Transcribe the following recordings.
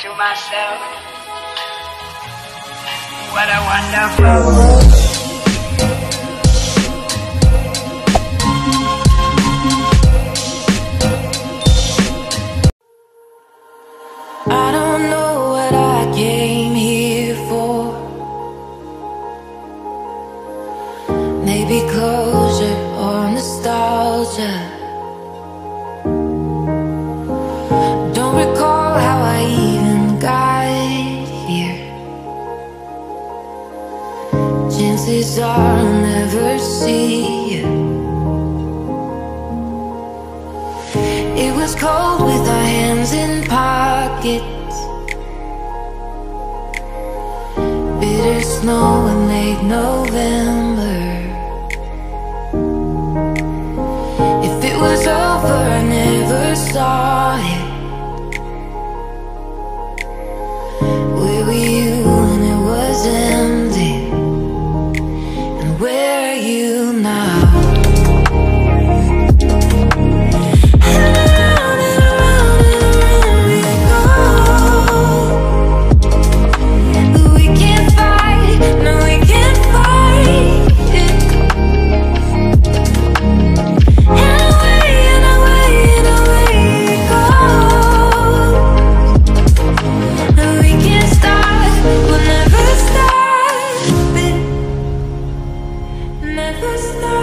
to myself, what a wonderful world. I don't know what I came here for. Maybe closure or nostalgia. I'll never see. It was cold with our hands in pockets. Bitter snow in late November. Never stop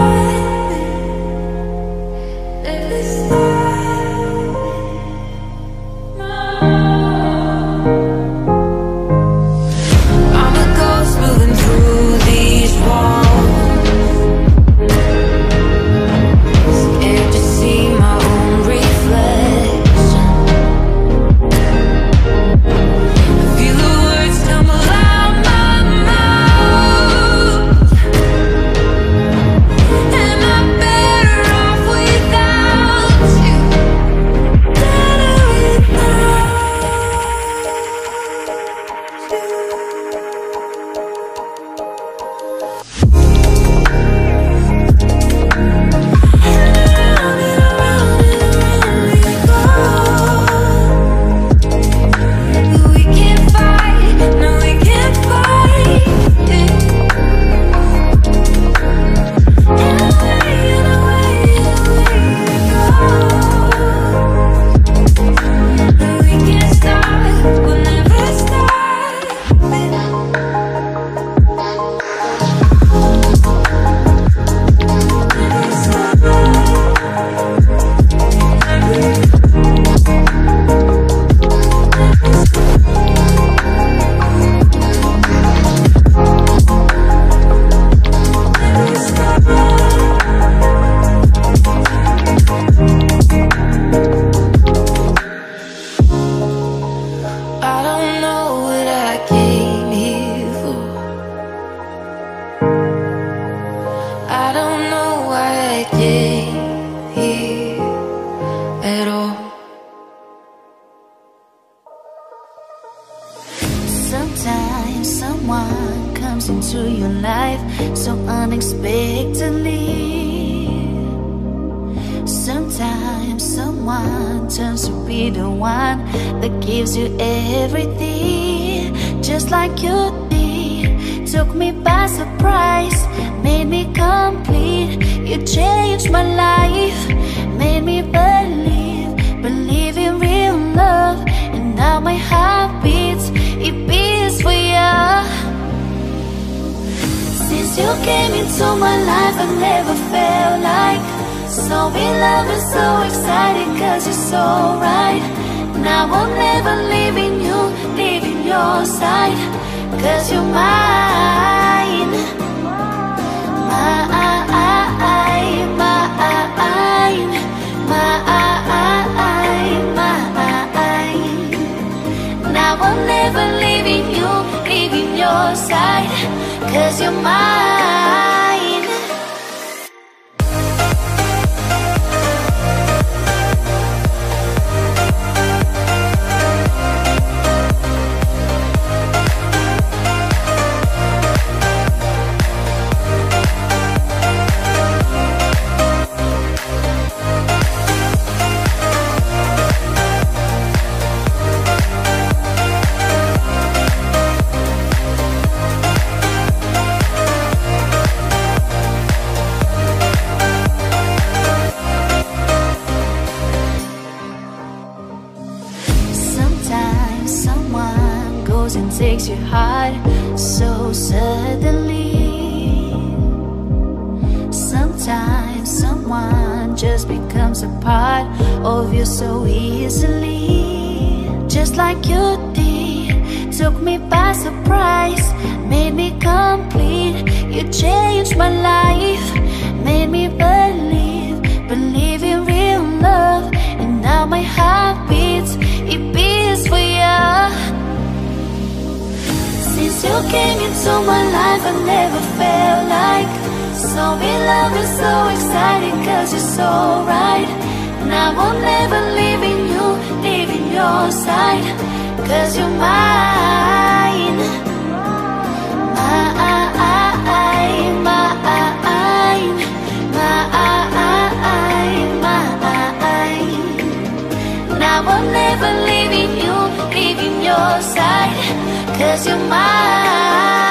Sometimes someone turns to be the one that gives you everything, just like you did. Took me by surprise, made me complete. You changed my life, made me believe, believe in real love. And now my heart beats, it beats for you. Since you came into my life, I never felt like so in love and so excited, cause you're so right. Now I'm never leaving you, leaving your side, cause you're mine. Mine, mine, mine, mine. Now I'm never leaving you, leaving your side, cause you're mine. Of you so easily. Just like you did, took me by surprise, made me complete. You changed my life, made me believe, believe in real love. And now my heart beats, it beats for you. Since you came into my life, I never felt like so in love and so excited, cause you're so right. And I will never leave you, leave your side, cause you're mine. Mine, mine, mine, mine. And I will never leave in you, leave in your side, cause you're mine.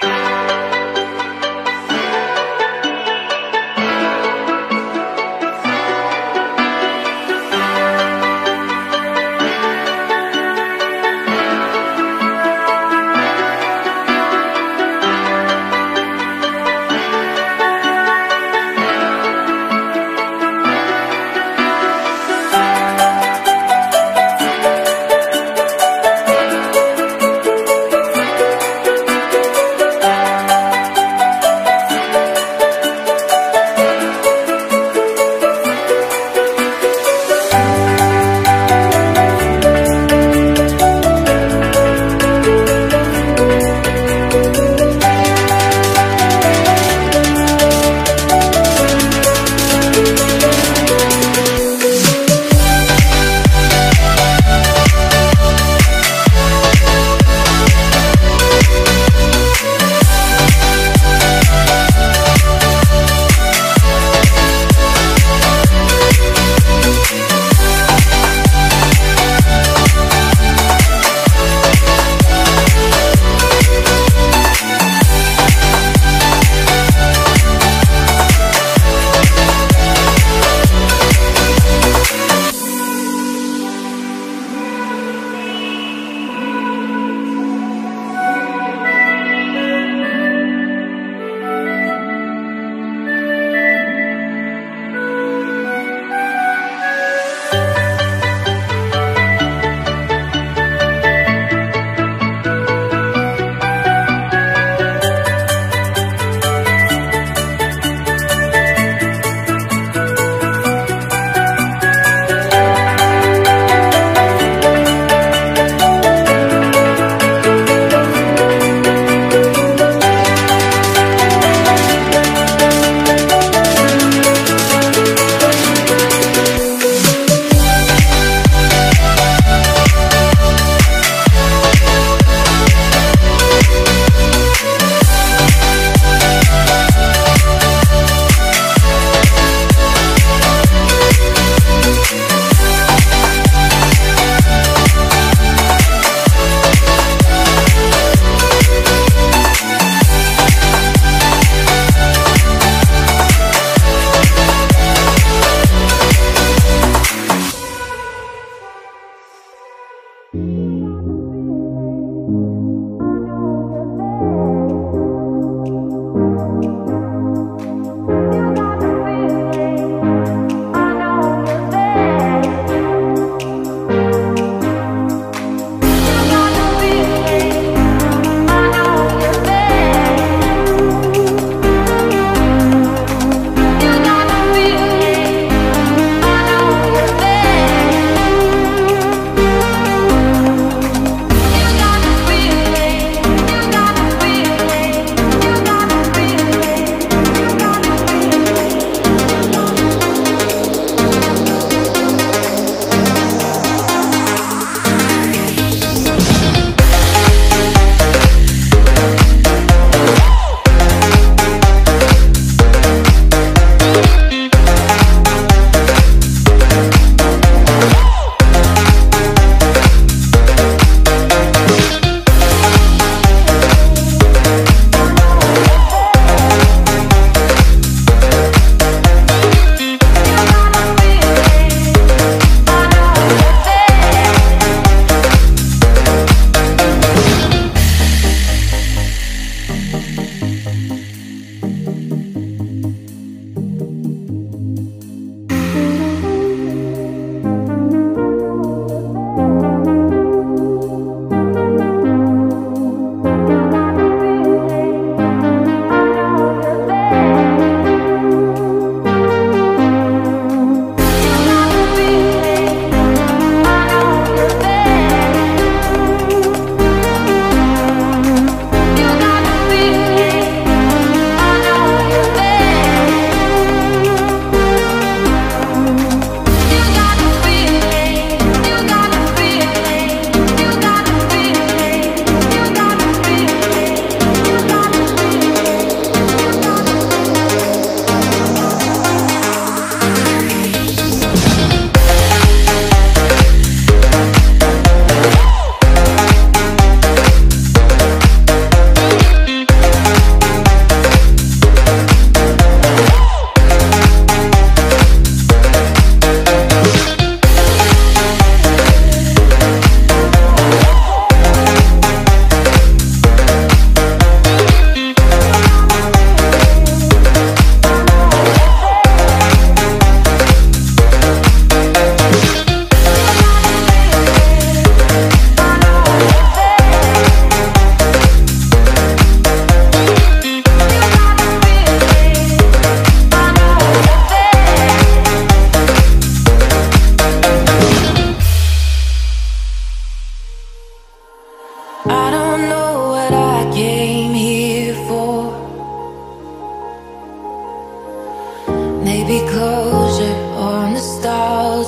Bye.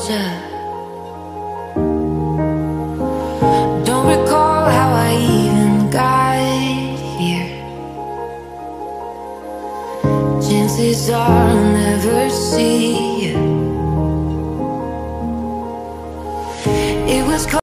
Don't recall how I even got here. Chances are.